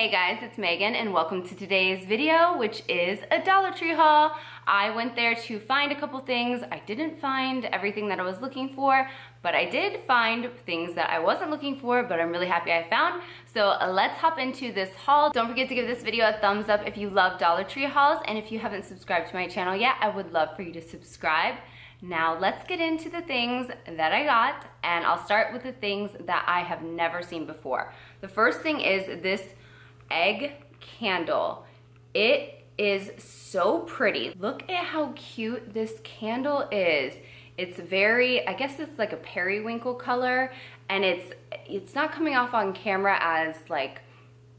Hey guys, it's Megan and welcome to today's video, which is a Dollar Tree haul. I went there to find a couple things. I didn't find everything that I was looking for, but I did find things that I wasn't looking for, but I'm really happy I found. So let's hop into this haul. Don't forget to give this video a thumbs up if you love Dollar Tree hauls, and if you haven't subscribed to my channel yet, I would love for you to subscribe. Now let's get into the things that I got and I'll start with the things that I have never seen before. The first thing is this egg candle. It is so pretty. Look at how cute this candle is. It's very, I guess it's like a periwinkle color and it's it's not coming off on camera as like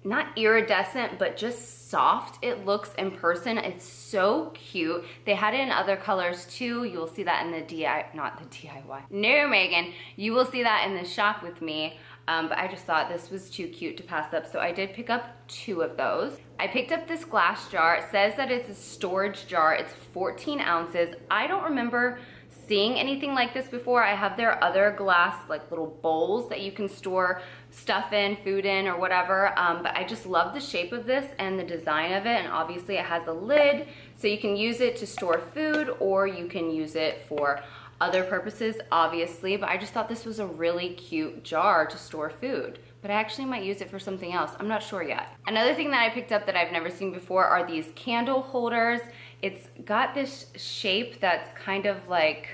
not iridescent, but just soft. It looks in person. It's so cute. They had it in other colors too. You will see that in the DIY, not the DIY. No, Megan. You will see that in the shop with me. Um, but I just thought this was too cute to pass up. So I did pick up two of those. I picked up this glass jar. It says that it's a storage jar. It's 14 ounces. I don't remember seeing anything like this before. I have their other glass like little bowls that you can store stuff in, food in or whatever. Um, but I just love the shape of this and the design of it. And obviously it has a lid so you can use it to store food or you can use it for other purposes, obviously, but I just thought this was a really cute jar to store food. But I actually might use it for something else. I'm not sure yet. Another thing that I picked up that I've never seen before are these candle holders. It's got this shape that's kind of like,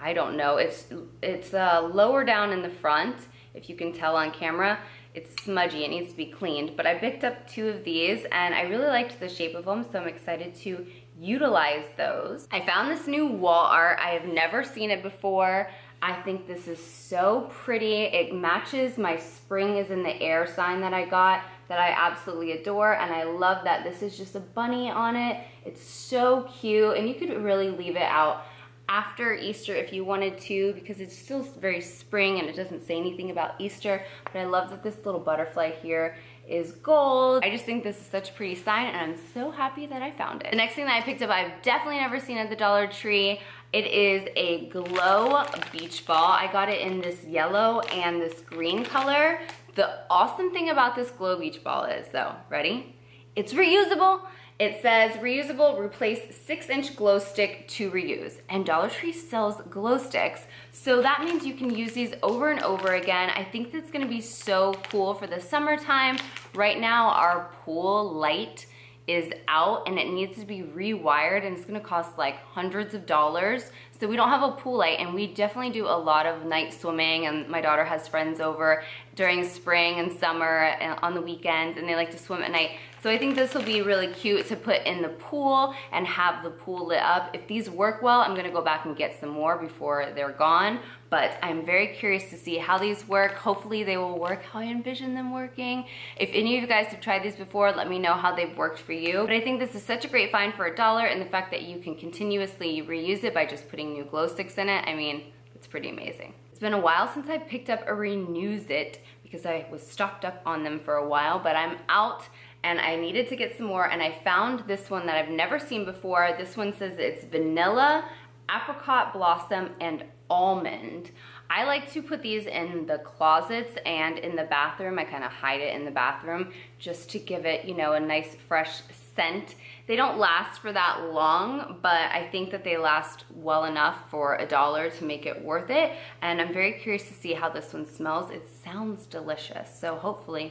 I don't know, it's, it's uh, lower down in the front, if you can tell on camera. It's smudgy, it needs to be cleaned. But I picked up two of these and I really liked the shape of them, so I'm excited to utilize those. I found this new wall art. I have never seen it before. I think this is so pretty. It matches my spring is in the air sign that I got that I absolutely adore and I love that this is just a bunny on it. It's so cute and you could really leave it out after Easter if you wanted to because it's still very spring and it doesn't say anything about Easter but I love that this little butterfly here is gold. I just think this is such a pretty sign and I'm so happy that I found it. The next thing that I picked up I've definitely never seen at the Dollar Tree. It is a glow beach ball. I got it in this yellow and this green color. The awesome thing about this glow beach ball is though, ready? It's reusable. It says reusable, replace six inch glow stick to reuse. And Dollar Tree sells glow sticks. So that means you can use these over and over again. I think that's gonna be so cool for the summertime. Right now our pool light is out and it needs to be rewired and it's gonna cost like hundreds of dollars. So we don't have a pool light and we definitely do a lot of night swimming and my daughter has friends over during spring and summer on the weekends and they like to swim at night. So I think this will be really cute to put in the pool and have the pool lit up. If these work well, I'm gonna go back and get some more before they're gone. But I'm very curious to see how these work. Hopefully they will work how I envision them working. If any of you guys have tried these before, let me know how they've worked for you. But I think this is such a great find for a dollar and the fact that you can continuously reuse it by just putting new glow sticks in it, I mean, it's pretty amazing. It's been a while since I picked up a Renuzit because I was stocked up on them for a while, but I'm out and I needed to get some more and I found this one that I've never seen before. This one says it's vanilla, apricot blossom, and almond. I like to put these in the closets and in the bathroom. I kind of hide it in the bathroom just to give it, you know, a nice fresh scent. They don't last for that long, but I think that they last well enough for a dollar to make it worth it. And I'm very curious to see how this one smells. It sounds delicious, so hopefully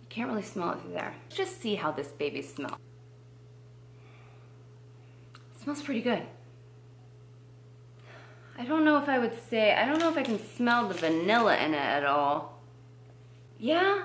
you can't really smell it through there. Let's just see how this baby smells. It smells pretty good. I don't know if I would say, I don't know if I can smell the vanilla in it at all. Yeah,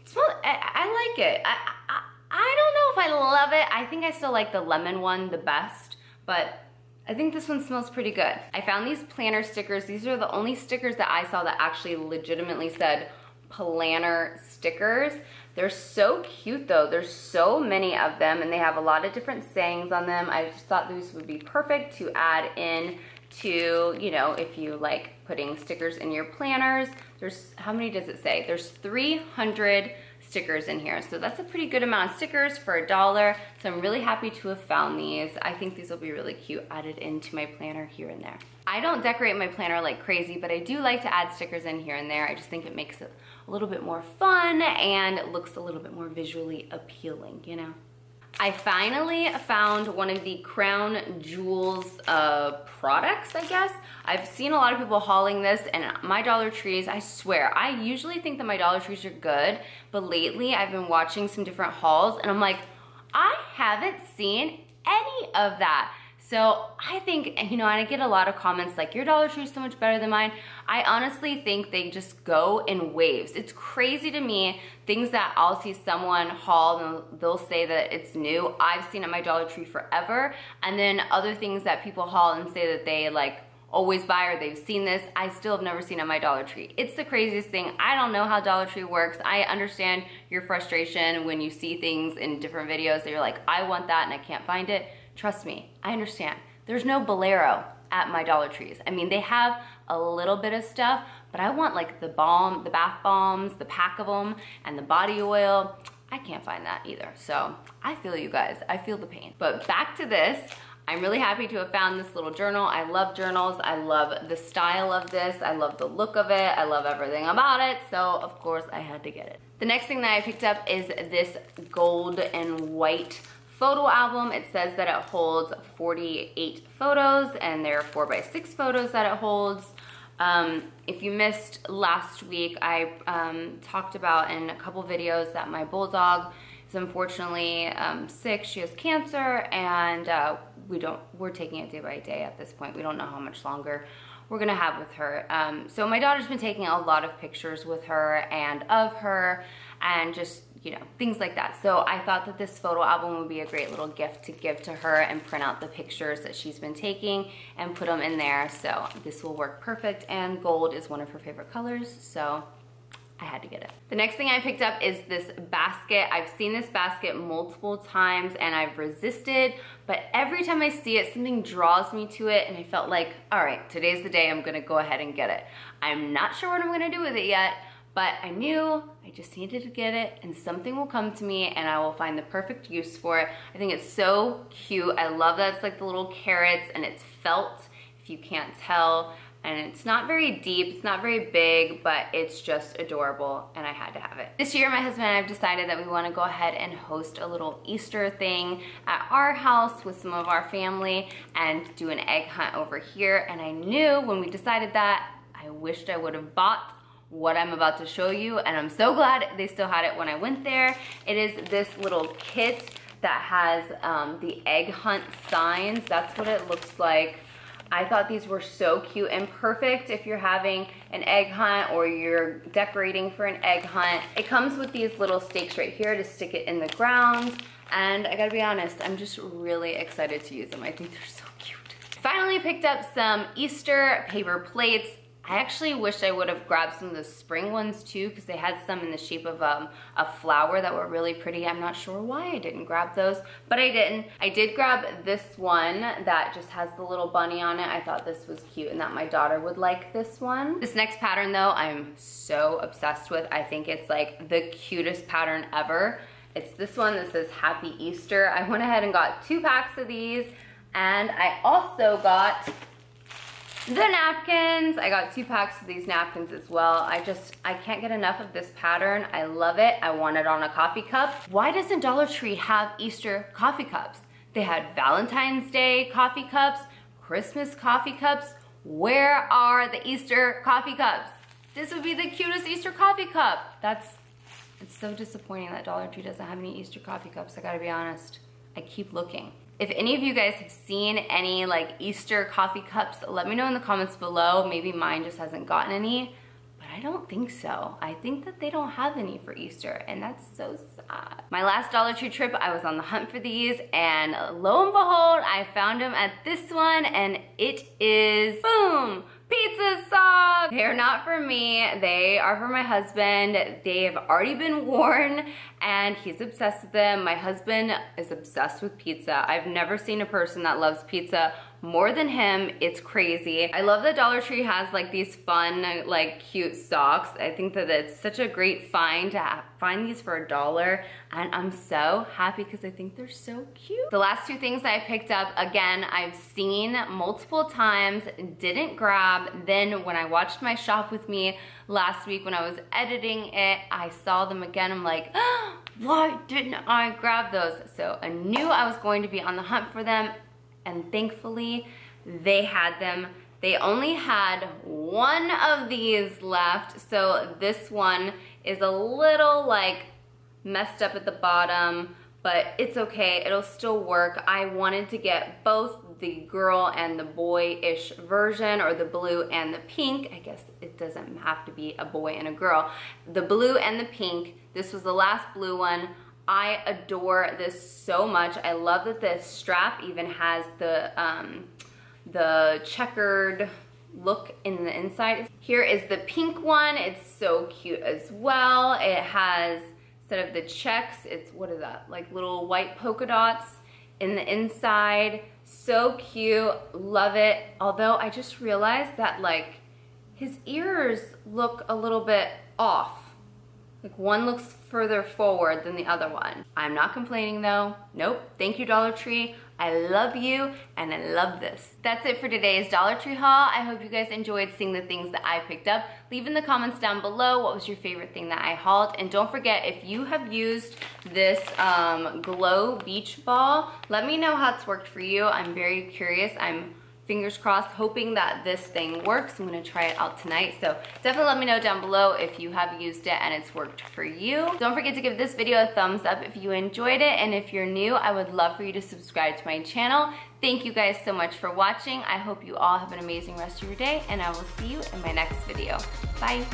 it I, I like it. I, I, I don't know if I love it. I think I still like the lemon one the best, but I think this one smells pretty good. I found these planner stickers. These are the only stickers that I saw that actually legitimately said planner stickers. They're so cute though. There's so many of them and they have a lot of different sayings on them. I just thought these would be perfect to add in to, you know, if you like putting stickers in your planners. There's, how many does it say? There's 300 stickers in here. So that's a pretty good amount of stickers for a dollar. So I'm really happy to have found these. I think these will be really cute added into my planner here and there. I don't decorate my planner like crazy, but I do like to add stickers in here and there. I just think it makes it a little bit more fun and looks a little bit more visually appealing, you know? I finally found one of the Crown Jewels uh, products, I guess. I've seen a lot of people hauling this and my Dollar Trees, I swear, I usually think that my Dollar Trees are good, but lately I've been watching some different hauls and I'm like, I haven't seen any of that. So I think, you know, I get a lot of comments like, your Dollar Tree is so much better than mine. I honestly think they just go in waves. It's crazy to me, things that I'll see someone haul and they'll say that it's new. I've seen at my Dollar Tree forever. And then other things that people haul and say that they like always buy or they've seen this, I still have never seen at my Dollar Tree. It's the craziest thing. I don't know how Dollar Tree works. I understand your frustration when you see things in different videos that you're like, I want that and I can't find it. Trust me, I understand. There's no Bolero at my Dollar Trees. I mean, they have a little bit of stuff, but I want like the balm, the bath bombs, the pack of them, and the body oil. I can't find that either. So I feel you guys, I feel the pain. But back to this, I'm really happy to have found this little journal. I love journals. I love the style of this. I love the look of it. I love everything about it. So of course I had to get it. The next thing that I picked up is this gold and white photo album. It says that it holds 48 photos and there are four by six photos that it holds. Um, if you missed last week, I um, talked about in a couple videos that my bulldog is unfortunately um, sick. She has cancer and uh, we don't, we're taking it day by day at this point. We don't know how much longer we're gonna have with her. Um, so my daughter's been taking a lot of pictures with her and of her and just you know, things like that. So I thought that this photo album would be a great little gift to give to her and print out the pictures that she's been taking and put them in there. So this will work perfect and gold is one of her favorite colors. So I had to get it. The next thing I picked up is this basket. I've seen this basket multiple times and I've resisted, but every time I see it, something draws me to it and I felt like, all right, today's the day I'm gonna go ahead and get it. I'm not sure what I'm gonna do with it yet, but I knew I just needed to get it and something will come to me and I will find the perfect use for it. I think it's so cute. I love that it's like the little carrots and it's felt, if you can't tell. And it's not very deep, it's not very big, but it's just adorable and I had to have it. This year, my husband and I have decided that we wanna go ahead and host a little Easter thing at our house with some of our family and do an egg hunt over here. And I knew when we decided that, I wished I would have bought what I'm about to show you and I'm so glad they still had it when I went there. It is this little kit that has um, the egg hunt signs. That's what it looks like. I thought these were so cute and perfect if you're having an egg hunt or you're decorating for an egg hunt. It comes with these little stakes right here to stick it in the ground. And I gotta be honest, I'm just really excited to use them. I think they're so cute. Finally picked up some Easter paper plates. I actually wish I would have grabbed some of the spring ones too because they had some in the shape of um, a flower that were really pretty. I'm not sure why I didn't grab those, but I didn't. I did grab this one that just has the little bunny on it. I thought this was cute and that my daughter would like this one. This next pattern though, I'm so obsessed with. I think it's like the cutest pattern ever. It's this one that says Happy Easter. I went ahead and got two packs of these and I also got the napkins. I got two packs of these napkins as well. I just, I can't get enough of this pattern. I love it. I want it on a coffee cup. Why doesn't Dollar Tree have Easter coffee cups? They had Valentine's Day coffee cups, Christmas coffee cups. Where are the Easter coffee cups? This would be the cutest Easter coffee cup. That's, it's so disappointing that Dollar Tree doesn't have any Easter coffee cups, I gotta be honest. I keep looking. If any of you guys have seen any like Easter coffee cups, let me know in the comments below. Maybe mine just hasn't gotten any, but I don't think so. I think that they don't have any for Easter and that's so sad. My last Dollar Tree trip, I was on the hunt for these and lo and behold, I found them at this one and it is, boom, pizza socks. They're not for me. They are for my husband. They have already been worn and he's obsessed with them. My husband is obsessed with pizza. I've never seen a person that loves pizza more than him. It's crazy. I love that Dollar Tree has like these fun, like cute socks. I think that it's such a great find to find these for a dollar. And I'm so happy because I think they're so cute. The last two things I picked up, again, I've seen multiple times, didn't grab. Then when I watched my shop with me last week when I was editing it, I saw them again. I'm like, oh, why didn't I grab those? So I knew I was going to be on the hunt for them and thankfully they had them. They only had one of these left, so this one is a little like messed up at the bottom, but it's okay, it'll still work. I wanted to get both the girl and the boy-ish version or the blue and the pink. I guess it doesn't have to be a boy and a girl. The blue and the pink, this was the last blue one. I adore this so much. I love that this strap even has the, um, the checkered look in the inside. Here is the pink one. It's so cute as well. It has, instead of the checks, it's, what is that? Like little white polka dots in the inside. So cute, love it. Although I just realized that like his ears look a little bit off. Like one looks further forward than the other one. I'm not complaining though. Nope, thank you Dollar Tree. I love you and I love this. That's it for today's Dollar Tree haul. I hope you guys enjoyed seeing the things that I picked up. Leave in the comments down below what was your favorite thing that I hauled. And don't forget, if you have used this um, Glow Beach Ball, let me know how it's worked for you. I'm very curious. I'm fingers crossed, hoping that this thing works. I'm gonna try it out tonight. So definitely let me know down below if you have used it and it's worked for you. Don't forget to give this video a thumbs up if you enjoyed it. And if you're new, I would love for you to subscribe to my channel. Thank you guys so much for watching. I hope you all have an amazing rest of your day and I will see you in my next video. Bye.